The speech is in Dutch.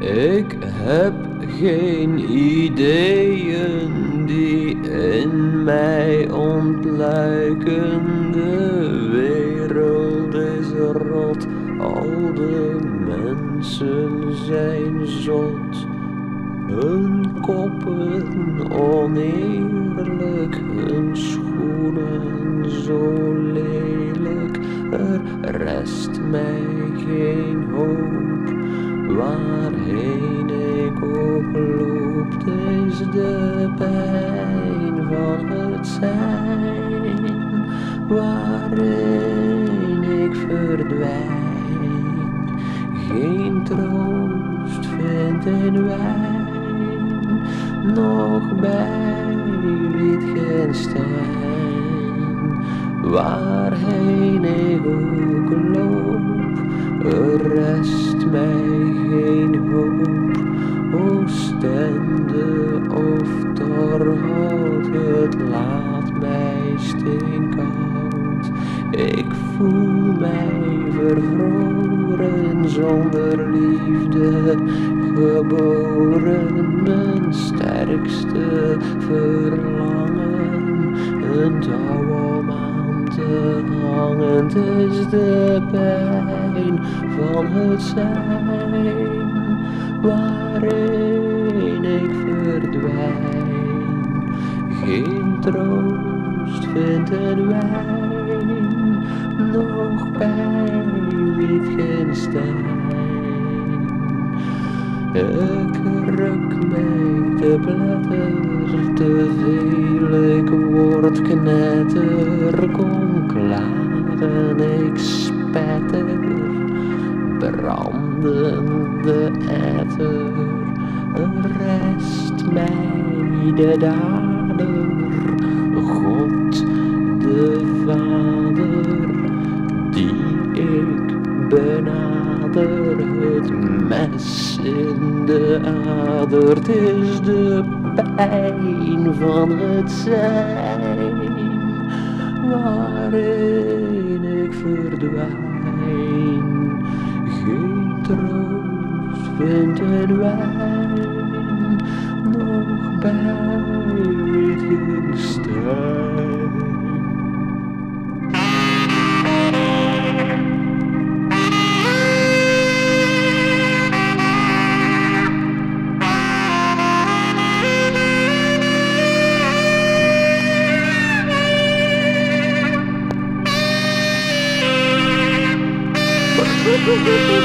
Ik heb geen ideeën die in mij ontluiken. De wereld is rot, al de mensen zijn zot. Hun koppen oneerlijk, hun schoenen zo lelijk. Er rest mij geen hoop, waarheen ik ook loop. Het is de pijn van het zijn, waarin ik verdwijn. Geen troost vind in wijn nog bij Wittgenstein. Waarheen ik ook loop, er rest mij geen hoop. Oostende of Torhout, het laat mij steenkoud. Ik voel mij vervroren zonder liefde geboren, mijn sterkste verlangen, een het is de pijn van het zijn, waarin ik verdwijn, geen troost vind in wijn, nog bij Wittgenstein. Ik ruk mij de bladder te veel, ik word knetter, kom klagen, ik spetter, brandende etter, rest mij de dader, God de Vader, die ik benader, het mes in de ader, het is de pijn van het zijn, waarin ik verdwijn, geen troost vind in wijn, Woo!